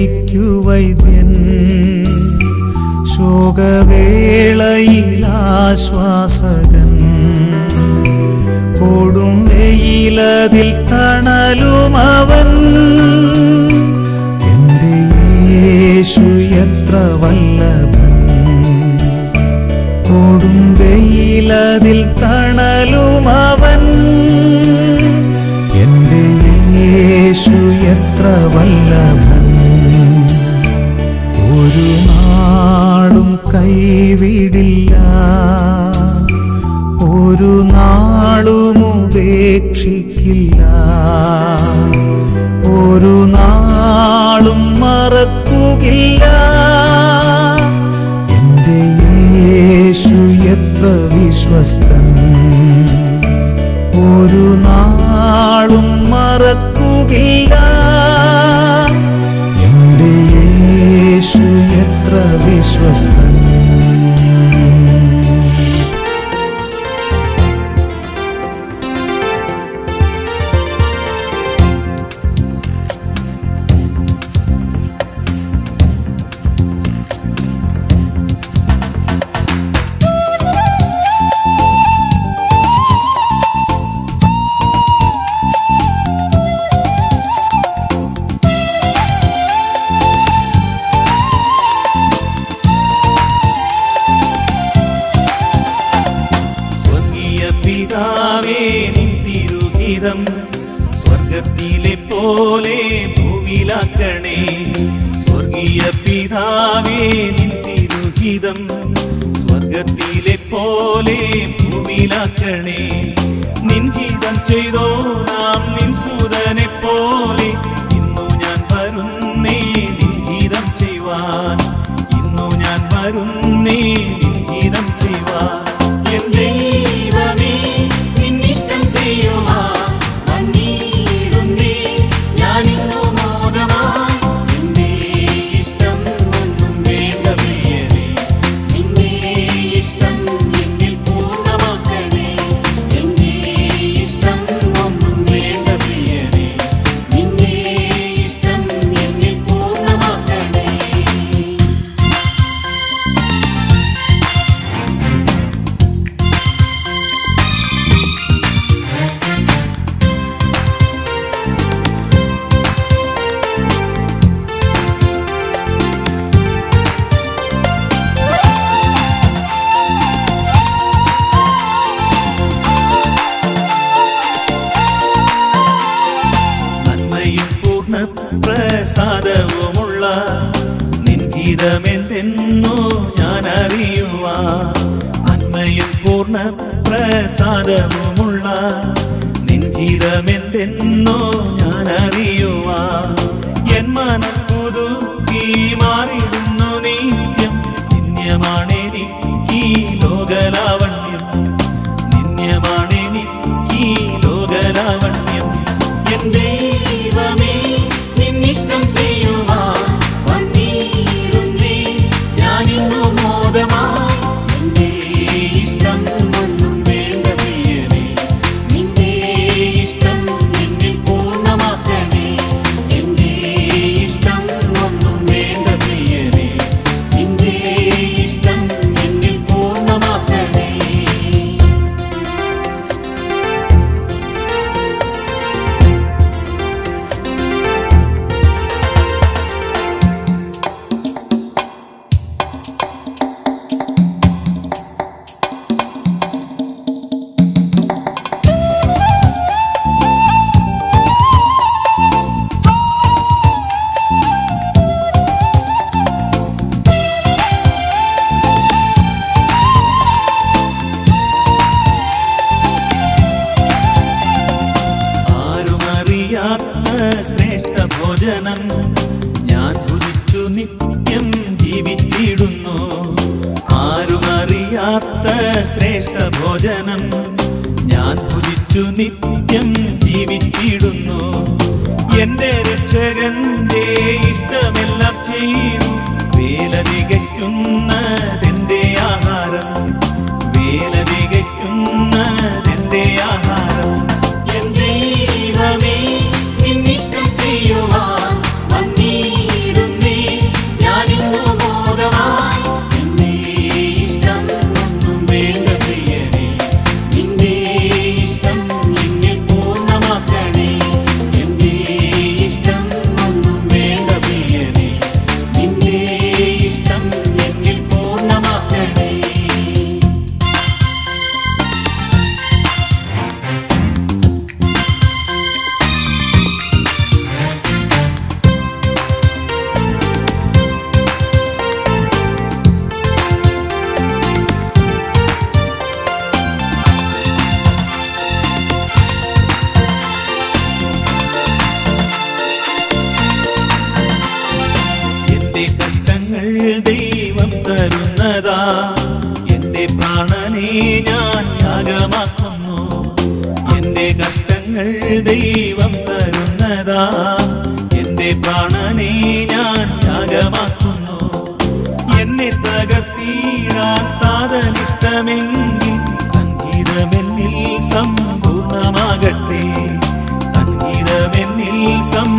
എനിക്കു വൈദ്യൻ. ശോകവേളയിലാശ്വാസകൻ. കൊടും വെയിലതിൽ തണലുമവൻ എന്റെ കൈവിടില്ല ഒരു നാളും ഉപേക്ഷിക്കില്ല. ഒരു നാളും മറക്കുകില്ല. എന്റെ യേശു എത്ര വിശ്വസ്തൻ. ഒരു നാളും മറക്കുകില്ല. എന്റെ യേശു എത്ര വിശ്വസ്തൻ. പിതാവേ നിൻ സ്വർഗത്തിലെ പോലെ ഭൂവിലാക്കണേ സ്വർഗീയ പിതാവേ നിൻ സ്വർഗത്തിലെ പോലെ ഭൂവിലാക്കണേ നിൻ ഗീതം ചെയ്തോ നാം നിൻ സൂതനെ പോലെ. ഇന്നു ഞാൻ വരുന്നേ നിൻ ഗീതം ചെയ്യുവാൻ. ഇന്നു ഞാൻ വരുന്നേ പ്രസാദവുമുള്ള നിൻഗീതമെന്തെന്നോ ഞാൻ അറിയുവാ അന്മയും പൂർണ പ്രസാദവുമുള്ള നിൻഗീതമെന്തെന്നോ ഞാൻ അറിയുവാ എൻ മനം പുതുക്കി മാറിടുന്നു നീത്യം. നിന്യമാണെനിക്ക് ലോകലാവണ്യം ഭോജനം ഞാൻ കുറിച്ചു നിത്യം ജീവിച്ചിടുന്നു. ആരുമറിയാത്ത ശ്രേഷ്ഠ ഭോജനം ഞാൻ കുറിച്ചു നിത്യം ജീവിച്ചിടുന്നു. എന്റെ രക്ഷകന്റെ ഇഷ്ടമെല്ലാം ചെയ്തു. വേല തികയ്ക്കുന്നതെന്റെ പ്രാണനെ ഞാൻ യാഗമാക്കുന്നു. എന്റെ കഷ്ടങ്ങൾ ദൈവം തരുന്നതാ. എന്റെ പ്രാണനെ ഞാൻ യാഗമാക്കുന്നു. എന്നെ തകർത്തിടാൻ സംഗീതമെന്നിൽ സമ്പൂർണമാകട്ടെ. സംഗീതമെന്നിൽ സം